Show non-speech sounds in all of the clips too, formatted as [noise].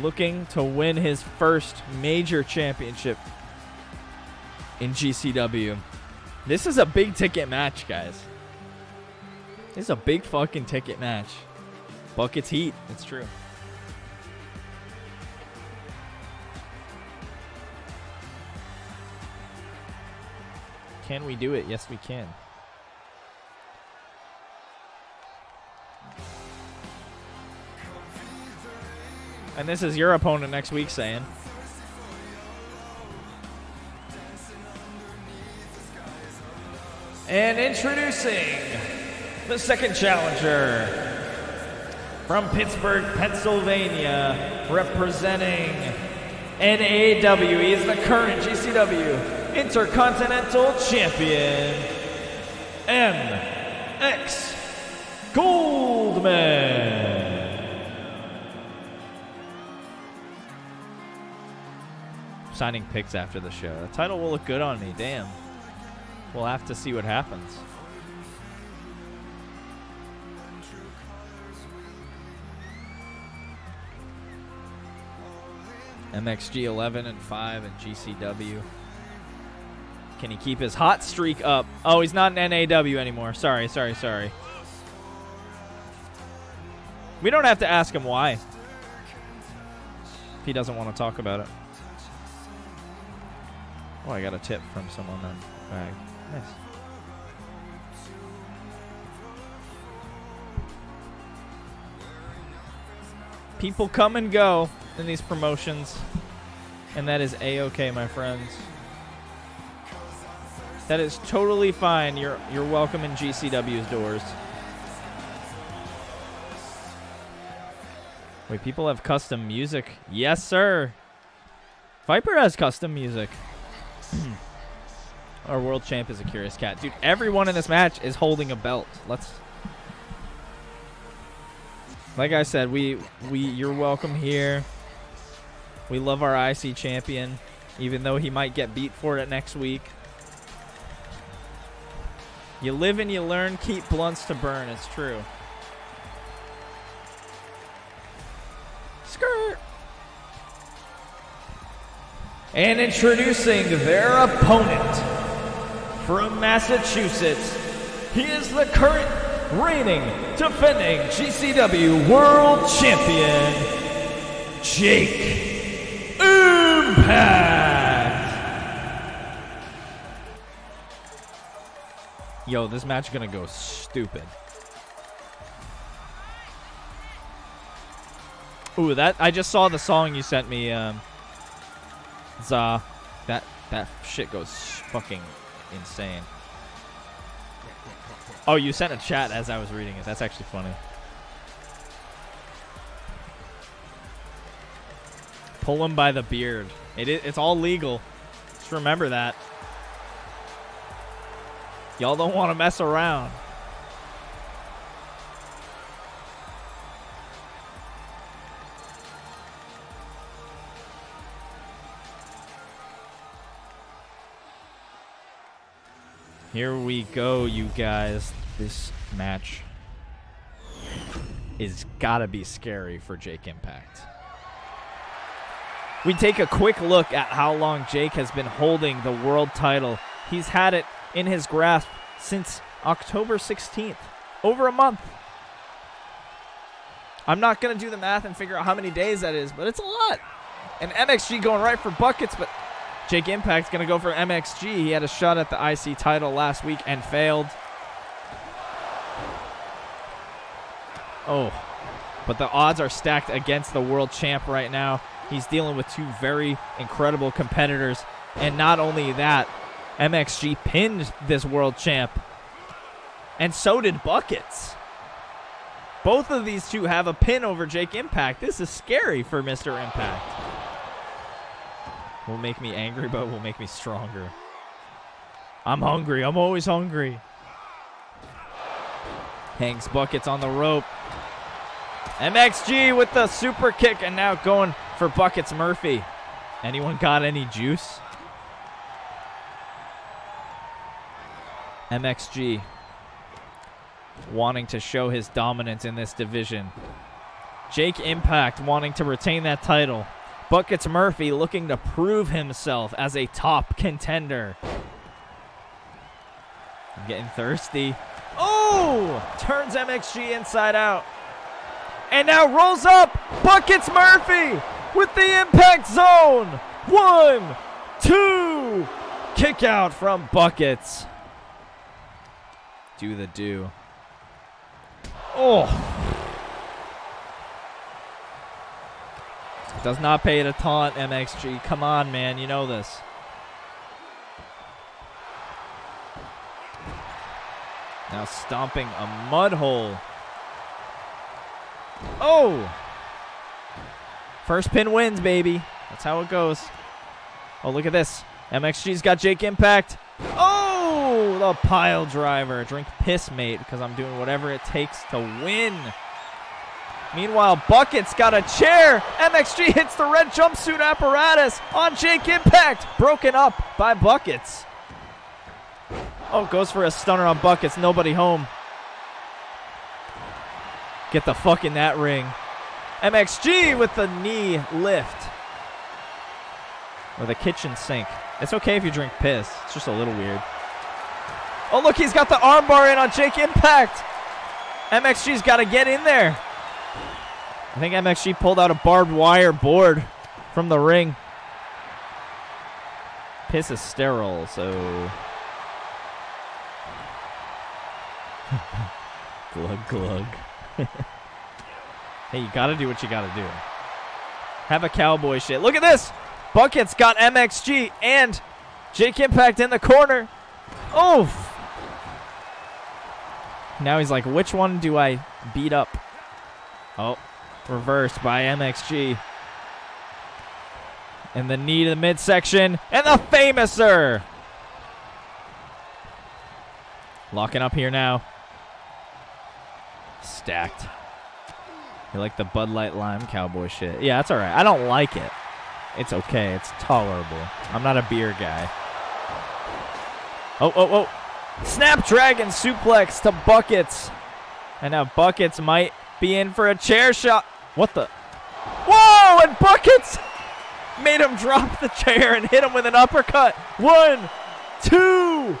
looking to win his first major championship in GCW. This is a big ticket match, guys. This is a big fucking ticket match. Buckets heat. It's true. Can we do it? Yes, we can. And this is your opponent next week saying. And introducing the second challenger from Pittsburgh, Pennsylvania, representing NAW. He is the current GCW Intercontinental Champion, MX Goldman. Signing picks after the show. The title will look good on me. Damn. We'll have to see what happens. MXG 11 and 5 and GCW. Can he keep his hot streak up? Oh, he's not an NAW anymore. Sorry, sorry, sorry. We don't have to ask him why. If he doesn't want to talk about it. Oh, I got a tip from someone on bag. Nice. People come and go in these promotions, and that is a-okay, my friends. That is totally fine. You're you're welcome in GCW's doors. Wait, people have custom music. Yes, sir. Viper has custom music. Hmm. Our world champ is a curious cat. Dude, everyone in this match is holding a belt. Let's Like I said, we we you're welcome here. We love our IC champion, even though he might get beat for it next week. You live and you learn, keep blunts to burn. It's true. Skirt. And introducing their opponent from Massachusetts, he is the current reigning, defending GCW World Champion, Jake Impact. Yo, this match is gonna go stupid. Ooh, that I just saw the song you sent me, um, Za. That that shit goes fucking insane. Oh, you sent a chat as I was reading it. That's actually funny. Pull him by the beard. It it's all legal. Just remember that. Y'all don't want to mess around. Here we go, you guys. This match is gotta be scary for Jake Impact. We take a quick look at how long Jake has been holding the world title. He's had it in his grasp since October 16th, over a month. I'm not going to do the math and figure out how many days that is, but it's a lot. And MXG going right for buckets, but Jake Impact's going to go for MXG. He had a shot at the IC title last week and failed. Oh, but the odds are stacked against the world champ right now. He's dealing with two very incredible competitors. And not only that, MXG pinned this world champ. And so did Buckets. Both of these two have a pin over Jake Impact. This is scary for Mr. Impact. Will make me angry, but will make me stronger. I'm hungry. I'm always hungry. Hanks Buckets on the rope. MXG with the super kick and now going for Buckets Murphy. Anyone got any juice? MXG wanting to show his dominance in this division. Jake Impact wanting to retain that title. Buckets Murphy looking to prove himself as a top contender. I'm getting thirsty. Oh! Turns MXG inside out. And now rolls up. Buckets Murphy with the impact zone. One, two. Kick out from Buckets. Do the do. Oh. Does not pay to taunt MXG. Come on, man. You know this. Now stomping a mud hole. Oh! First pin wins, baby. That's how it goes. Oh, look at this. MXG's got Jake Impact. Oh, the pile driver. Drink piss, mate, because I'm doing whatever it takes to win. Meanwhile, Buckets got a chair. MXG [laughs] hits the red jumpsuit apparatus on Jake Impact. Broken up by Buckets. Oh, goes for a stunner on Buckets. Nobody home. Get the fuck in that ring. MXG with the knee lift. Or the kitchen sink. It's okay if you drink piss. It's just a little weird. Oh, look, he's got the armbar in on Jake Impact. MXG's got to get in there. I think MXG pulled out a barbed wire board from the ring. Piss is sterile, so [laughs] glug glug. [laughs] hey, you gotta do what you gotta do. Have a cowboy shit. Look at this! Buckets got MXG and Jake Impact in the corner. Oh! Now he's like, which one do I beat up? Oh, reversed by MXG. And the knee to the midsection. And the famouser! Locking up here now. Stacked. You like the Bud Light Lime Cowboy shit? Yeah, that's all right. I don't like it. It's okay. It's tolerable. I'm not a beer guy. Oh, oh, oh. Snapdragon suplex to Buckets. And now Buckets might be in for a chair shot. What the? Whoa! And Buckets made him drop the chair and hit him with an uppercut. One, two.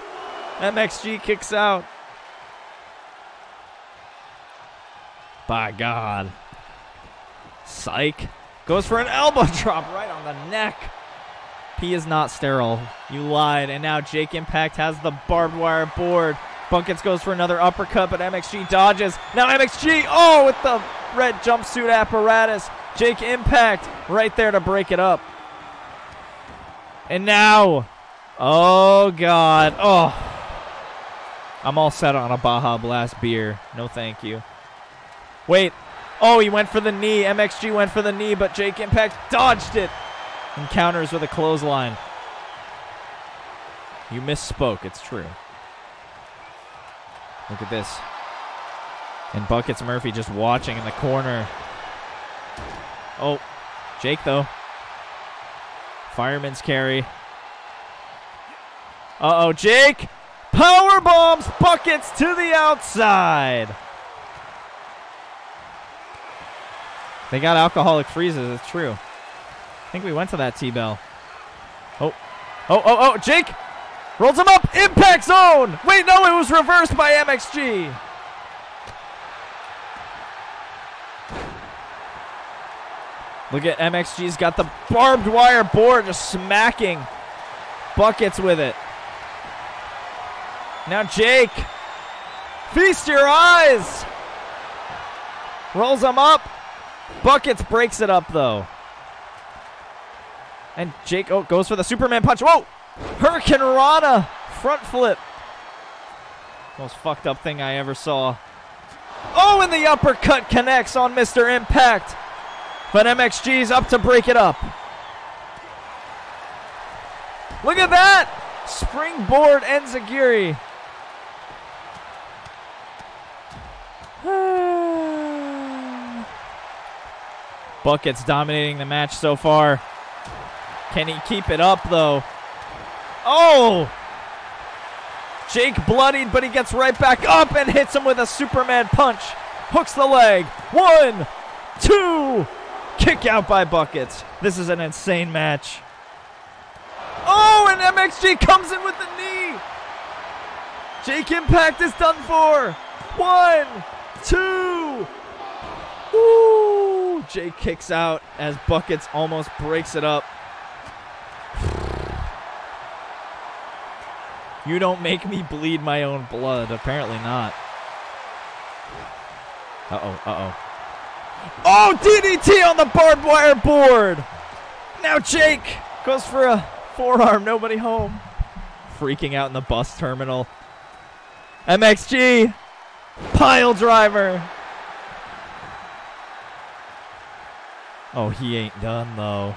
MXG kicks out. By God. Psych. Goes for an elbow [laughs] drop right on the neck. He is not sterile. You lied. And now Jake Impact has the barbed wire board. Buckets goes for another uppercut, but MXG dodges. Now MXG, oh, with the red jumpsuit apparatus. Jake Impact right there to break it up. And now, oh, God. Oh, I'm all set on a Baja Blast beer. No thank you. Wait. Oh, he went for the knee. MXG went for the knee, but Jake Impact dodged it. And counters with a clothesline. You misspoke. It's true. Look at this. And Buckets Murphy just watching in the corner. Oh, Jake, though. Fireman's carry. Uh-oh, Jake. Power bombs Buckets to the outside. They got alcoholic freezes. It's true. I think we went to that T-Bell. Oh. Oh, oh, oh. Jake rolls him up. Impact zone. Wait, no, it was reversed by MXG. Look at MXG's got the barbed wire board just smacking buckets with it. Now Jake. Feast your eyes. Rolls him up. Buckets breaks it up, though. And Jake oh, goes for the Superman punch. Whoa! Hurricanrana front flip. Most fucked up thing I ever saw. Oh, and the uppercut connects on Mr. Impact. But MXG's up to break it up. Look at that! Springboard Enziguri. [sighs] Buckets dominating the match so far. Can he keep it up, though? Oh! Jake bloodied, but he gets right back up and hits him with a Superman punch. Hooks the leg. One, two. Kick out by Buckets. This is an insane match. Oh, and MXG comes in with the knee. Jake Impact is done for. One, two. Woo! Jake kicks out as Buckets almost breaks it up. You don't make me bleed my own blood. Apparently not. Uh-oh, uh-oh. Oh, DDT on the barbed wire board. Now Jake goes for a forearm. Nobody home. Freaking out in the bus terminal. MXG. Pile driver. Oh, he ain't done, though.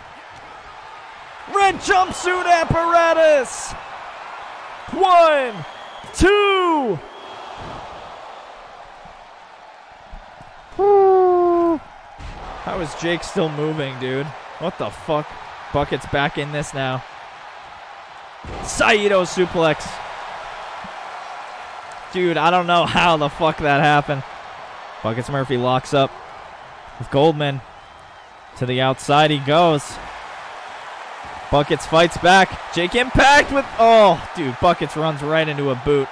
Red jumpsuit apparatus. One, two. How is Jake still moving, dude? What the fuck? Bucket's back in this now. Saito suplex. Dude, I don't know how the fuck that happened. Buckets Murphy locks up with Goldman. To the outside he goes. Buckets fights back. Jake Impact with. Oh, dude. Buckets runs right into a boot.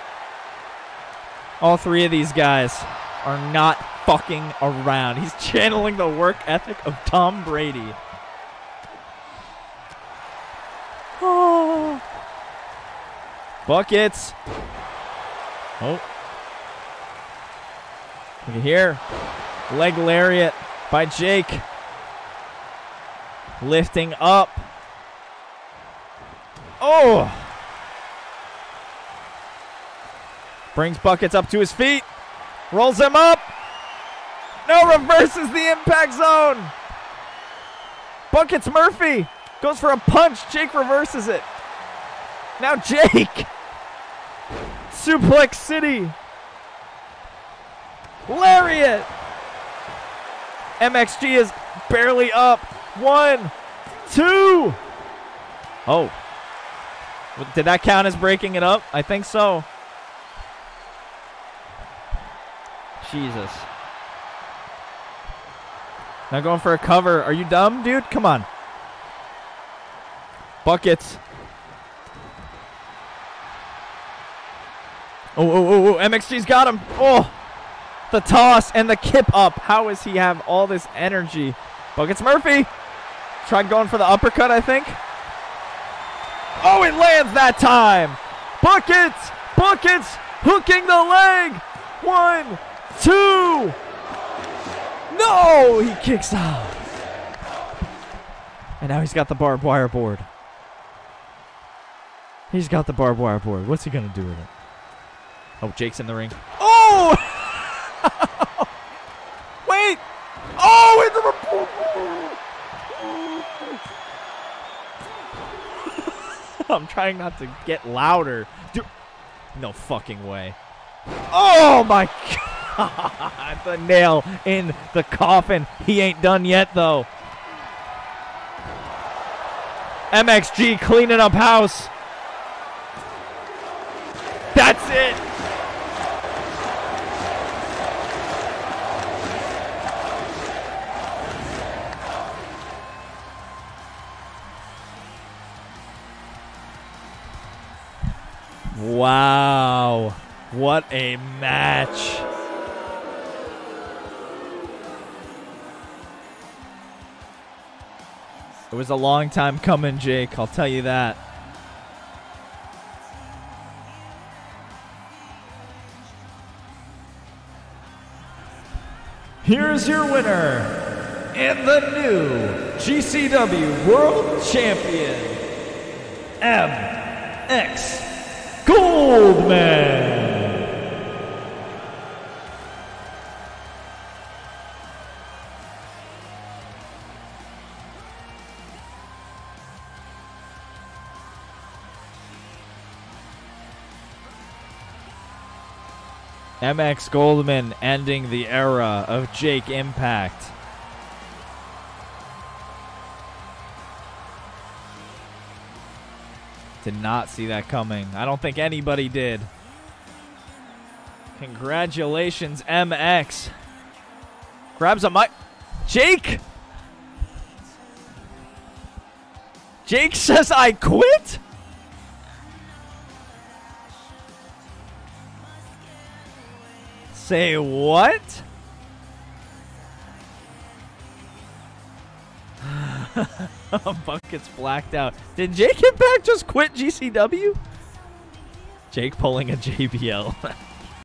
All three of these guys are not fucking around. He's channeling the work ethic of Tom Brady. Oh. [sighs] Buckets. Oh. Look at here. Leg lariat by Jake. Lifting up. Oh! Brings Buckets up to his feet. Rolls him up. No, reverses the impact zone. Buckets Murphy goes for a punch. Jake reverses it. Now Jake. Suplex City. Lariat. MXG is barely up. One, two. Oh. Did that count as breaking it up? I think so. Jesus. Now going for a cover. Are you dumb, dude? Come on. Buckets. Oh, oh, oh, oh. MXG's got him. Oh. The toss and the kip up. How does he have all this energy? Buckets Murphy. Tried going for the uppercut, I think. Oh, it lands that time. Buckets. Buckets hooking the leg. One, two. No, he kicks out. And now he's got the barbed wire board. He's got the barbed wire board. What's he going to do with it? Oh, Jake's in the ring. Oh! [laughs] Wait! Oh, in the [laughs] I'm trying not to get louder. No fucking way. Oh my [laughs] god! [laughs] the nail in the coffin. He ain't done yet though. MXG cleaning up house. That's it. Wow. What a match. It was a long time coming, Jake. I'll tell you that. Here's your winner and the new GCW World Champion, MX Goldman. MX Goldman ending the era of Jake Impact. Did not see that coming. I don't think anybody did. Congratulations, MX. Grabs a mic. Jake. Jake says I quit? Say what? [laughs] Bucket's blacked out. Did Jake Impact just quit GCW? Jake pulling a JBL. [laughs]